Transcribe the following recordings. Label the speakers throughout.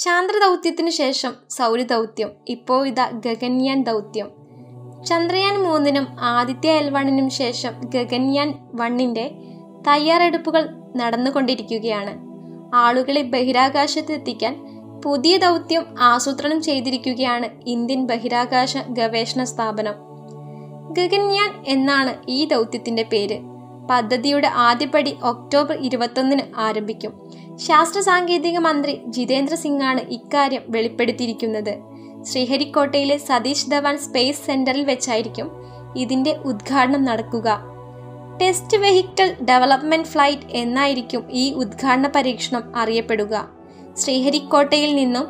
Speaker 1: ചാന്ദ്രദൗത്യത്തിന് ശേഷം സൗരദൗത്യം ഇപ്പോൾ ഇതാ ഗഗൻയാൻ ദൗത്യം. ചന്ദ്രയാൻ മൂന്നിനും ആദിത്യ എൽ വണ്ണിനും ശേഷം ഗഗൻയാൻ വണ്ണിന്റെ തയ്യാറെടുപ്പുകൾ നടന്നുകൊണ്ടിരിക്കുകയാണ്. ആളുകളെ ബഹിരാകാശത്ത് എത്തിക്കാൻ പുതിയ ദൗത്യം ആസൂത്രണം ചെയ്തിരിക്കുകയാണ് ഇന്ത്യൻ ബഹിരാകാശ ഗവേഷണ സ്ഥാപനം. ഗഗൻയാൻ എന്നാണ് ഈ ദൗത്യത്തിന്റെ പേര്. പദ്ധതിയുടെ ആദ്യപടി ഒക്ടോബർ ഇരുപത്തൊന്നിന് ആരംഭിക്കും. ശാസ്ത്ര സാങ്കേതിക മന്ത്രി ജിതേന്ദ്ര സിംഗാണ് ഇക്കാര്യം വെളിപ്പെടുത്തിയിരിക്കുന്നത്. ശ്രീഹരിക്കോട്ടയിലെ സതീഷ് ധവാൻ സ്പേസ് സെന്ററിൽ വെച്ചായിരിക്കും ഇതിന്റെ ഉദ്ഘാടനം നടക്കുക. ടെസ്റ്റ് വെഹിക്കിൾ ഡെവലപ്മെന്റ് ഫ്ലൈറ്റ് എന്നായിരിക്കും ഈ ഉദ്ഘാടന പരീക്ഷണം അറിയപ്പെടുക. ശ്രീഹരിക്കോട്ടയിൽ നിന്നും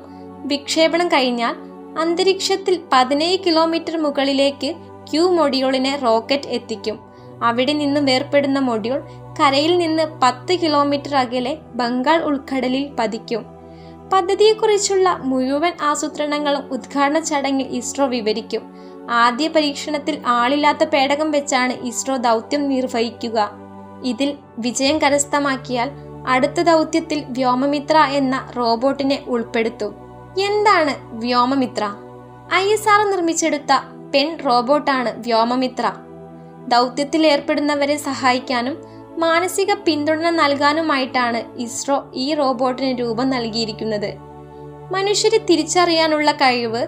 Speaker 1: വിക്ഷേപണം കഴിഞ്ഞാൽ അന്തരീക്ഷത്തിൽ പതിനേഴ് കിലോമീറ്റർ മുകളിലേക്ക് ക്യൂ മൊഡ്യൂളിനെ റോക്കറ്റ് എത്തിക്കും. അവിടെ നിന്ന് വേർപ്പെടുന്ന മൊഡ്യൂൾ കരയിൽ നിന്ന് പത്ത് കിലോമീറ്റർ അകലെ ബംഗാൾ ഉൾക്കടലിൽ പതിക്കും. പദ്ധതിയെക്കുറിച്ചുള്ള മുഴുവൻ ആസൂത്രണങ്ങളും ഉദ്ഘാടന ചടങ്ങിൽ ഇസ്രോ വിവരിക്കും. ആദ്യ പരീക്ഷണത്തിൽ ആളില്ലാത്ത പേടകം വെച്ചാണ് ഇസ്രോ ദൗത്യം നിർവഹിക്കുക. ഇതിൽ വിജയം കരസ്ഥമാക്കിയാൽ അടുത്ത ദൗത്യത്തിൽ വ്യോമമിത്ര എന്ന റോബോട്ടിനെ ഉൾപ്പെടുത്തും. എന്താണ് വ്യോമമിത്ര? ഐ എസ് ആർ നിർമ്മിച്ചെടുത്ത പെൺ റോബോട്ടാണ് വ്യോമമിത്ര. ദൗത്യത്തിൽ ഏർപ്പെടുന്നവരെ സഹായിക്കാനും മാനസിക പിന്തുണ നൽകാനുമായിട്ടാണ് ഇസ്രോ ഈ റോബോട്ടിന് രൂപം നൽകിയിരിക്കുന്നത്. മനുഷ്യരെ തിരിച്ചറിയാനുള്ള കഴിവ്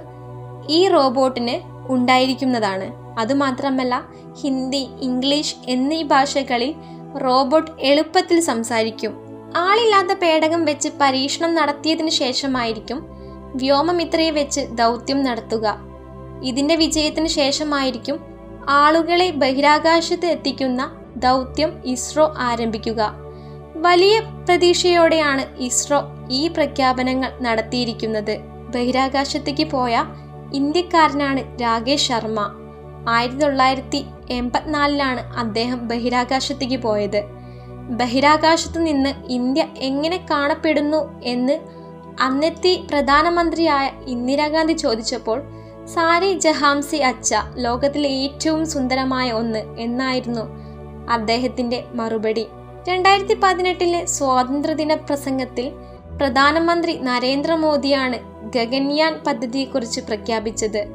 Speaker 1: ഈ റോബോട്ടിന് ഉണ്ടായിരിക്കുന്നതാണ്. അതുമാത്രമല്ല ഹിന്ദി ഇംഗ്ലീഷ് എന്നീ ഭാഷകളിൽ റോബോട്ട് എളുപ്പത്തിൽ സംസാരിക്കും. ആളില്ലാത്ത പേടകം വെച്ച് പരീക്ഷണം നടത്തിയതിന് ശേഷമായിരിക്കും വ്യോമമിത്രയെ വെച്ച് ദൗത്യം നടത്തുക. ഇതിന്റെ വിജയത്തിന് ശേഷമായിരിക്കും ആളുകളെ ബഹിരാകാശത്ത് എത്തിക്കുന്ന ദൗത്യം ഇസ്രോ ആരംഭിക്കുക. വലിയ പ്രതീക്ഷയോടെയാണ് ഇസ്രോ ഈ പ്രഖ്യാപനങ്ങൾ നടത്തിയിരിക്കുന്നത്. ബഹിരാകാശത്തേക്ക് പോയ ഇന്ത്യക്കാരനാണ് രാകേഷ് ശർമ്മ. ആയിരത്തി തൊള്ളായിരത്തി എൺപത്തിനാലിലാണ് അദ്ദേഹം ബഹിരാകാശത്തേക്ക് പോയത്. ബഹിരാകാശത്ത് നിന്ന് ഇന്ത്യ എങ്ങനെ കാണപ്പെടുന്നു എന്ന് അന്നത്തെ പ്രധാനമന്ത്രിയായ ഇന്ദിരാഗാന്ധി ചോദിച്ചപ്പോൾ സാരി ജഹാംസി അച്ച ലോകത്തിലെ ഏറ്റവും സുന്ദരമായ ഒന്ന് എന്നായിരുന്നു അദ്ദേഹത്തിന്റെ മറുപടി. രണ്ടായിരത്തി പതിനെട്ടിലെ സ്വാതന്ത്ര്യദിന പ്രസംഗത്തിൽ പ്രധാനമന്ത്രി നരേന്ദ്രമോദിയാണ് ഗഗൻയാൻ പദ്ധതിയെക്കുറിച്ച് പ്രഖ്യാപിച്ചത്.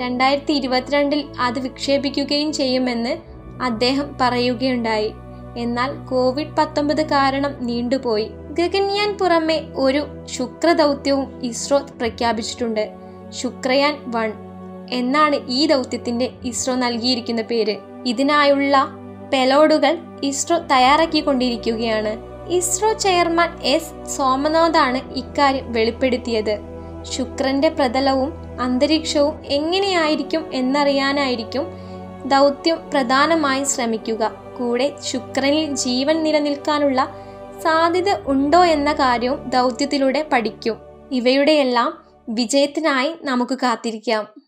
Speaker 1: രണ്ടായിരത്തി ഇരുപത്തിരണ്ടിൽ അത് വിക്ഷേപിക്കുകയും ചെയ്യുമെന്ന് അദ്ദേഹം പറയുകയുണ്ടായി. എന്നാൽ കോവിഡ് പത്തൊമ്പത് കാരണം നീണ്ടുപോയി. ഗഗൻയാൻ പുറമെ ഒരു ശുക്രദൗത്യവും ഇസ്രോ പ്രഖ്യാപിച്ചിട്ടുണ്ട്. ശുക്രയാൻ വൺ എന്നാണ് ഈ ദൗത്യത്തിന്റെ ഇസ്രോ നൽകിയിരിക്കുന്ന പേര്. ഇതിനായുള്ള പെലോഡുകൾ ഇസ്രോ തയ്യാറാക്കിക്കൊണ്ടിരിക്കുകയാണ്. ഇസ്രോ ചെയർമാൻ എസ് സോമനാഥാണ് ഇക്കാര്യം വെളിപ്പെടുത്തിയത്. ശുക്രന്റെ പ്രതലവും അന്തരീക്ഷവും എങ്ങനെയായിരിക്കും എന്നറിയാനായിരിക്കും ദൗത്യം പ്രധാനമായും ശ്രമിക്കുക. കൂടെ ശുക്രനിൽ ജീവൻ നിലനിൽക്കാനുള്ള സാധ്യത ഉണ്ടോ എന്ന കാര്യവും ദൗത്യത്തിലൂടെ പഠിക്കും. ഇവയുടെയെല്ലാം വിജയത്തിനായി നമുക്ക് കാത്തിരിക്കാം.